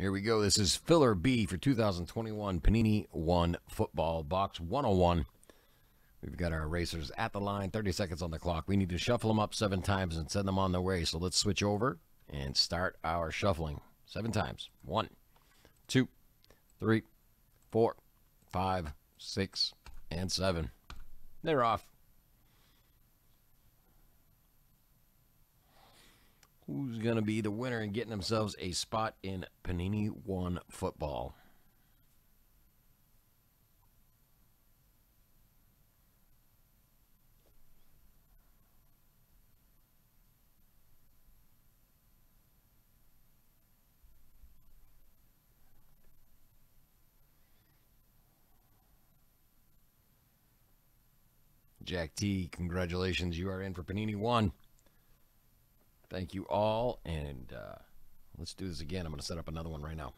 Here we go. This is filler B for 2021 Panini 1 Football Box 101. We've got our racers at the line, 30 seconds on the clock. We need to shuffle them up seven times and send them on their way. So let's switch over and start our shuffling. Seven times. One, two, three, four, five, six, and seven. They're off. Who's going to be the winner and getting themselves a spot in Panini 1 football? Jack T, congratulations. You are in for Panini 1. Thank you all, and uh, let's do this again. I'm going to set up another one right now.